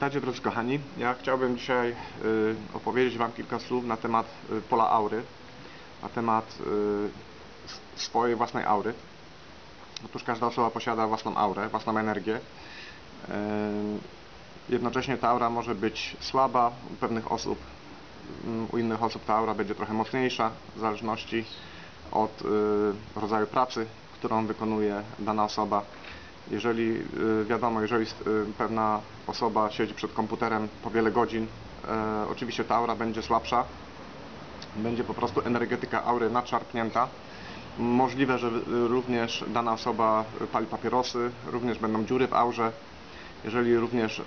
Witajcie drodzy kochani. Ja chciałbym dzisiaj y, opowiedzieć Wam kilka słów na temat y, pola aury, na temat y, swojej własnej aury. Otóż każda osoba posiada własną aurę, własną energię. Jednocześnie ta aura może być słaba u pewnych osób, mm, u innych osób ta aura będzie trochę mocniejsza, w zależności od rodzaju pracy, którą wykonuje dana osoba. Jeżeli y, wiadomo, jeżeli y, pewna osoba siedzi przed komputerem po wiele godzin, e, oczywiście ta aura będzie słabsza, będzie po prostu energetyka aury nadszarpnięta. Możliwe, że y, również dana osoba pali papierosy, również będą dziury w aurze. Jeżeli również y,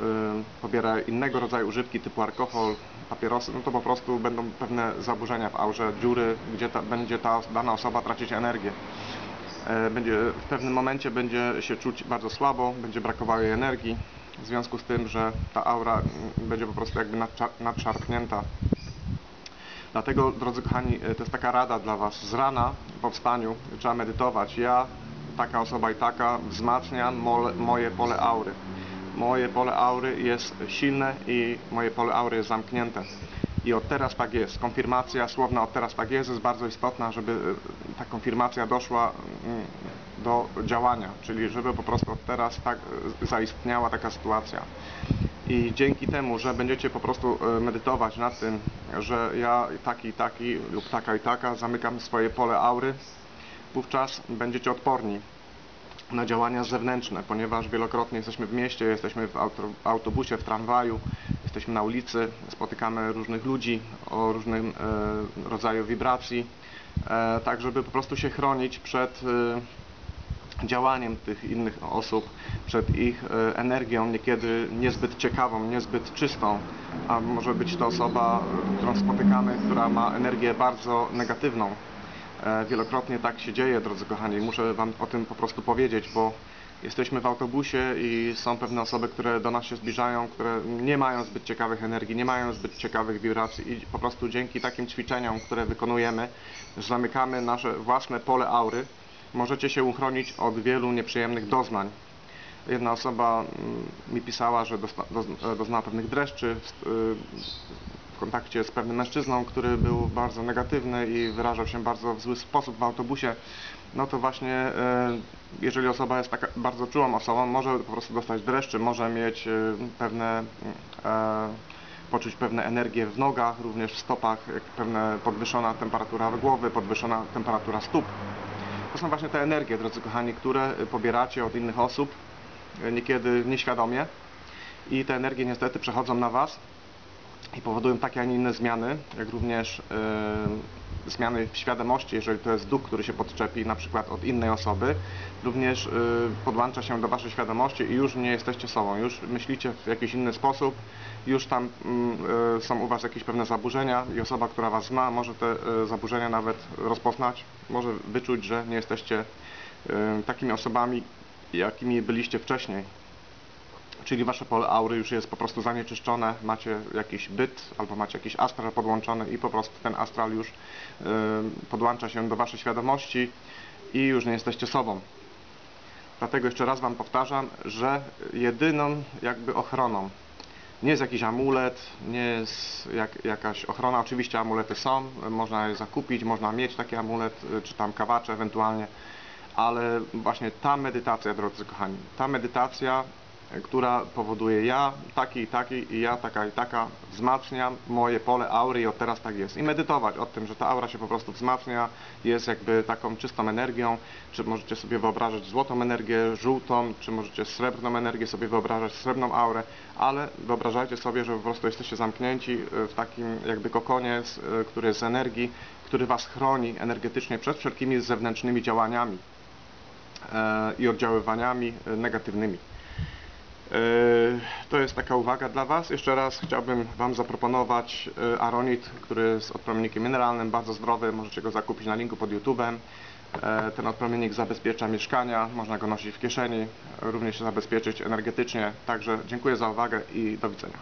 pobiera innego rodzaju używki typu alkohol, papierosy, no to po prostu będą pewne zaburzenia w aurze, dziury, gdzie ta, będzie ta dana osoba tracić energię. E, będzie, w pewnym momencie będzie się czuć bardzo słabo, będzie brakowało jej energii, w związku z tym, że ta aura mm, będzie po prostu jakby nadszar- nadszarpnięta. Dlatego, drodzy kochani, e, to jest taka rada dla Was. Z rana po wstaniu trzeba medytować. Ja, taka osoba i taka, wzmacniam mole, moje pole aury. Moje pole aury jest silne i moje pole aury jest zamknięte. I od teraz tak jest. Konfirmacja słowna od teraz tak jest jest bardzo istotna, żeby e, ta konfirmacja doszła mm, do działania, czyli żeby po prostu od teraz tak e, zaistniała taka sytuacja. I dzięki temu, że będziecie po prostu e, medytować nad tym, że ja taki i taki lub taka i taka zamykam swoje pole aury, wówczas będziecie odporni na działania zewnętrzne, ponieważ wielokrotnie jesteśmy w mieście, jesteśmy w auto, autobusie, w tramwaju, jesteśmy na ulicy, spotykamy różnych ludzi o różnym e, rodzaju wibracji, e, tak żeby po prostu się chronić przed e, działaniem tych innych osób, przed ich energią niekiedy niezbyt ciekawą, niezbyt czystą, a może być to osoba, którą spotykamy, która ma energię bardzo negatywną. Wielokrotnie tak się dzieje, drodzy kochani. Muszę Wam o tym po prostu powiedzieć, bo jesteśmy w autobusie i są pewne osoby, które do nas się zbliżają, które nie mają zbyt ciekawych energii, nie mają zbyt ciekawych wibracji i po prostu dzięki takim ćwiczeniom, które wykonujemy, zamykamy nasze własne pole aury, możecie się uchronić od wielu nieprzyjemnych doznań. Jedna osoba mm, mi pisała, że doznała pewnych dreszczy w kontakcie z pewnym mężczyzną, który był bardzo negatywny i wyrażał się bardzo w zły sposób w autobusie. No to właśnie, e, jeżeli osoba jest taka bardzo czułą osobą, może po prostu dostać dreszczy, może mieć e, pewne, e, poczuć pewne energie w nogach, również w stopach, jak pewna podwyższona temperatura głowy, podwyższona temperatura stóp. To są właśnie te energie, drodzy kochani, które pobieracie od innych osób, niekiedy nieświadomie i te energie niestety przechodzą na Was i powodują takie, a nie inne zmiany, jak również zmiany świadomości, jeżeli to jest duch, który się podczepi na przykład od innej osoby, również e, podłącza się do Waszej świadomości i już nie jesteście sobą, już myślicie w jakiś inny sposób, już tam mm, e, są u Was jakieś pewne zaburzenia i osoba, która Was zna, może te e, zaburzenia nawet rozpoznać, może wyczuć, że nie jesteście takimi osobami, jakimi byliście wcześniej czyli wasze pole aury już jest po prostu zanieczyszczone, macie jakiś byt albo macie jakiś astral podłączony i po prostu ten astral już y, podłącza się do waszej świadomości i już nie jesteście sobą. Dlatego jeszcze raz wam powtarzam, że jedyną jakby ochroną nie jest jakiś amulet, nie jest jak, jakaś ochrona. Oczywiście amulety są, można je zakupić, można mieć taki amulet, y, czy tam kawacze ewentualnie, ale właśnie ta medytacja, drodzy kochani, ta medytacja, która powoduje ja, taki i taki i ja, taka i taka, wzmacniam moje pole aury i od teraz tak jest. I medytować o tym, że ta aura się po prostu wzmacnia, jest jakby taką czystą energią, czy możecie sobie wyobrażać złotą energię, żółtą, czy możecie srebrną energię sobie wyobrażać, srebrną aurę, ale wyobrażajcie sobie, że po prostu jesteście zamknięci y, w takim jakby kokonie, y, który jest z energii, który was chroni energetycznie przed wszelkimi zewnętrznymi działaniami e, i oddziaływaniami e, negatywnymi. E, To jest taka uwaga dla Was. Jeszcze raz chciałbym Wam zaproponować e, aronit, który jest odpromiennikiem mineralnym, bardzo zdrowy. Możecie go zakupić na linku pod YouTube'em. E, Ten odpromiennik zabezpiecza mieszkania, można go nosić w kieszeni, również się zabezpieczyć energetycznie. Także dziękuję za uwagę i do widzenia.